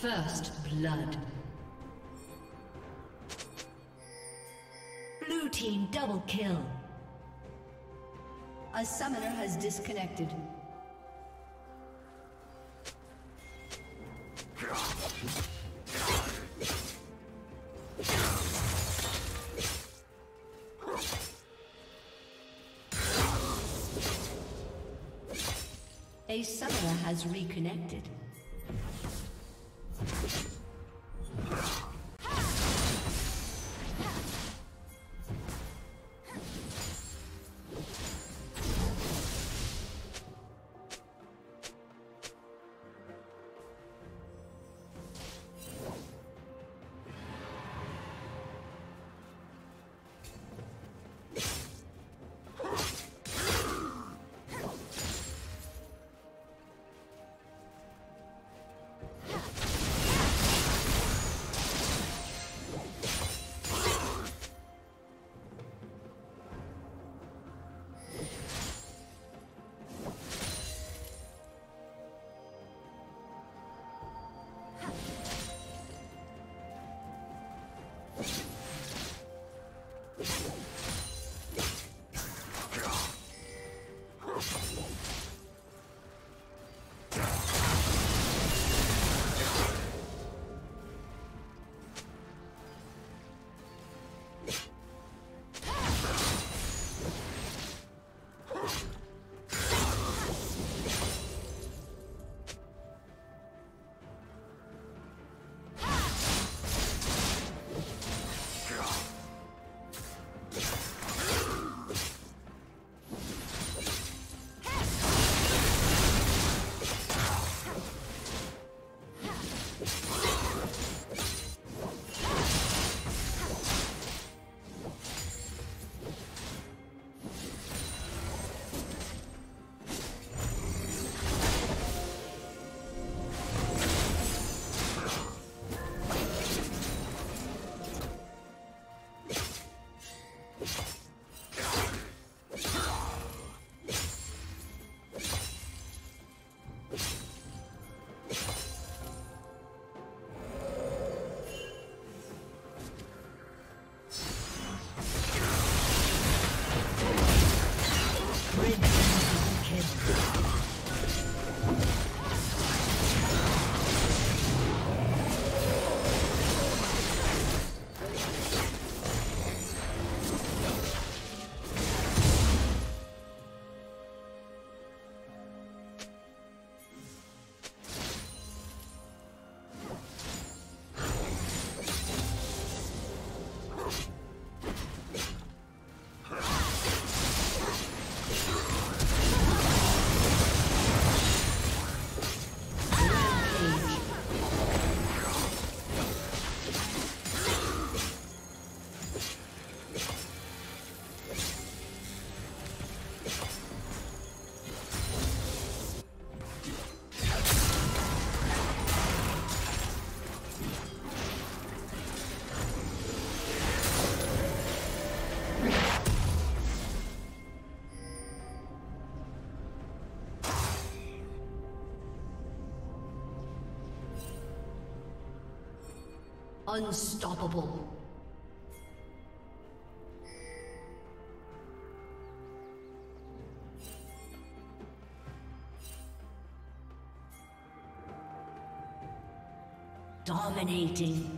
First blood. Blue team double kill. A summoner has disconnected. A summoner has reconnected. Unstoppable. Dominating.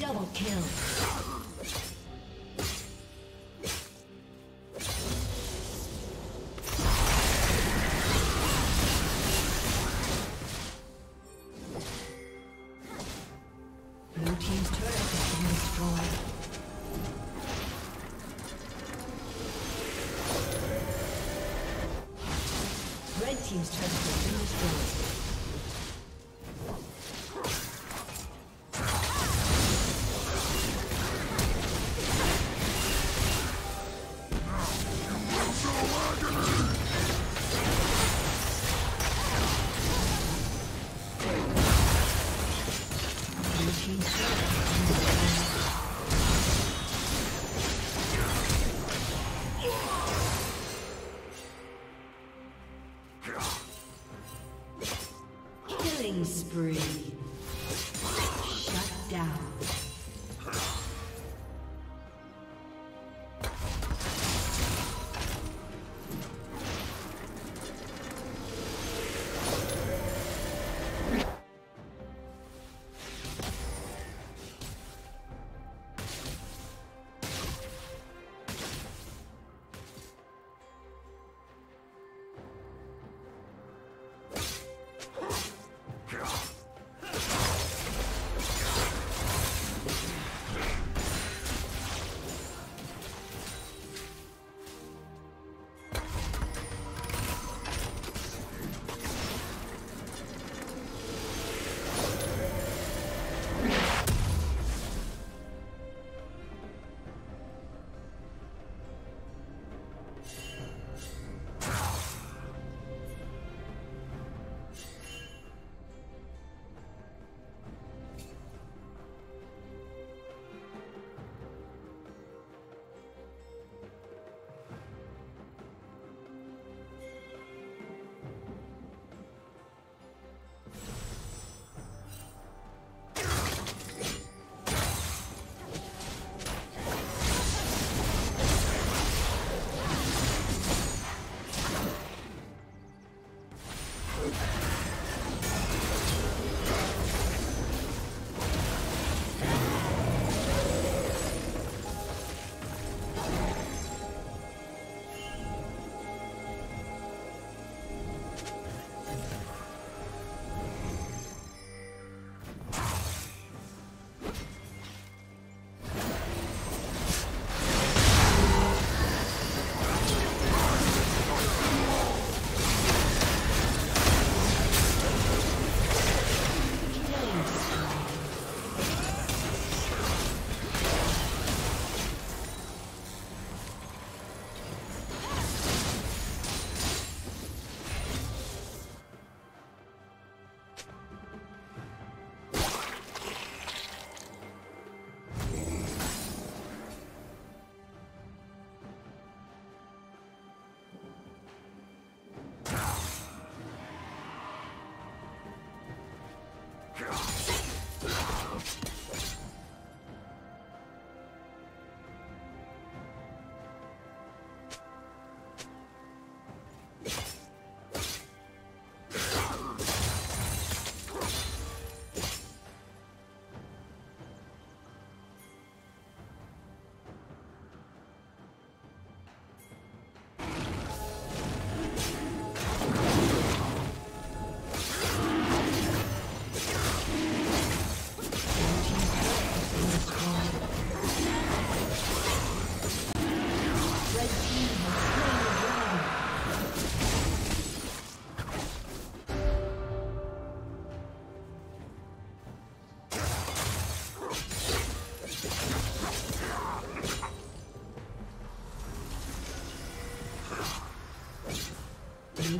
Double kill. Blue team's turret has been destroyed.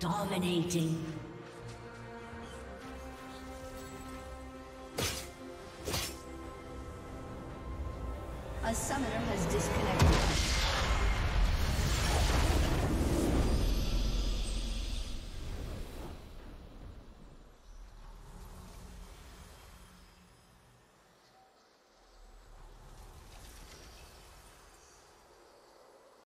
Dominating.